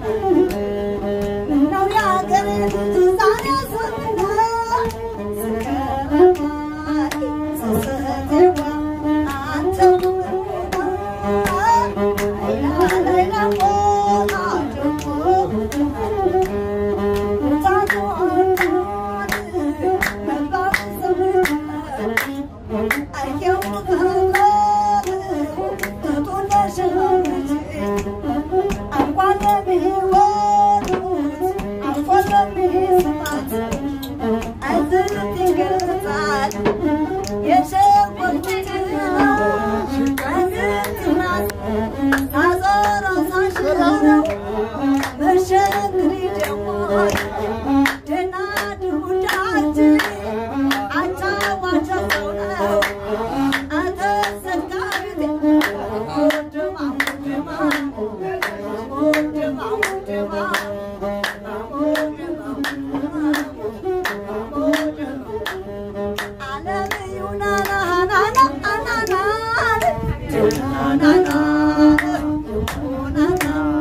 能到庙上跟。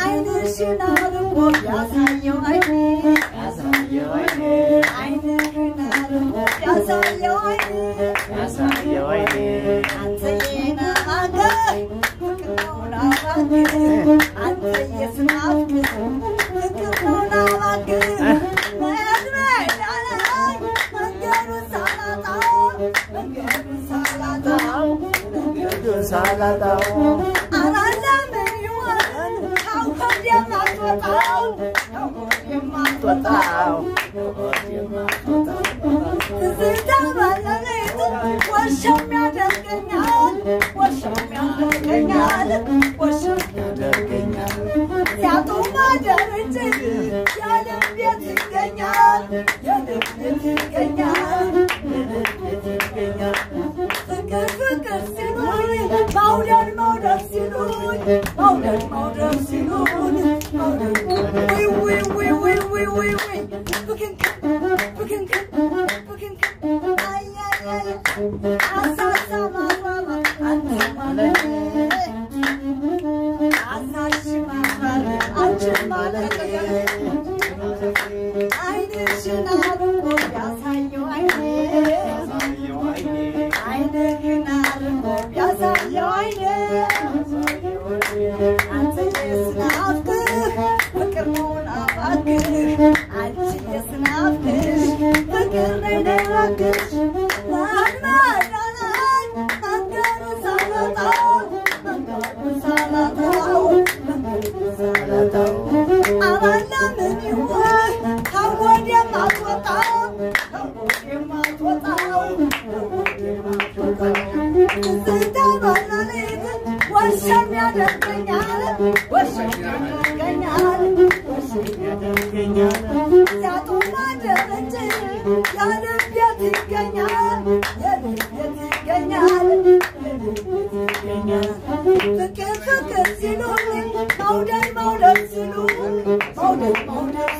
አይንሽን አርቆ ያሳየው አይኔ አይንሽን አርቆ ያሳየው አይኔ አንተ የናገር ፍቅር ነውና እባክህ አንተ የስናፍቅ ነውና እባክህ መድመድ አለኝ መንገዱን ሳላጣው መንገዱን ሳላጣው ሳላጣው የማትወጣው ከውከት የማትወጣው ትዝታ ባለቤት ወሸም ያደርገኛል ወሸም ያደርገኛል ወሸም ያደርገኛል ሲያጡ ማደር እንጂ የልብ ቤት ይገኛል የልብ ቤት ይገኛል የልብ ቤት ይገኛል ፍቅር ፍቅር ሲሉኝ መውደድ መውደድ ሲሉኝ መውደድ መውደድ ሲሉኝ 아사시마마아줌마네 아이드시나루 阿哥是男的男的男的都的男的都是男的男的都是 ይገኛል የት ይገኛል ፍቅር ፍቅር ሲሉ መውደድ መውደድ ሲሉ መውደድ መውደድ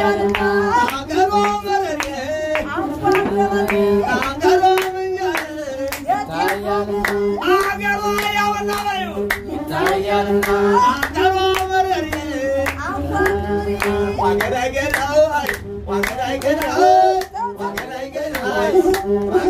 Why can I get high? Why can I get high? Why can I get high?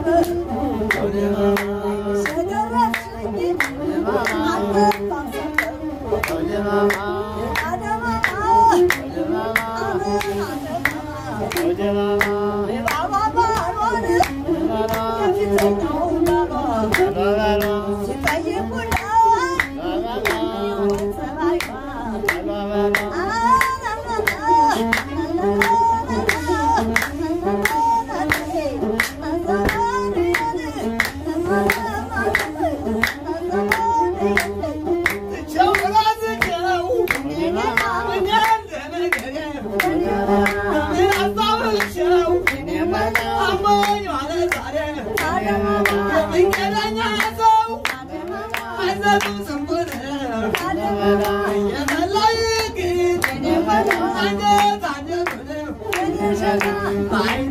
咱是人咱人哎呀老咱咱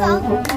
走。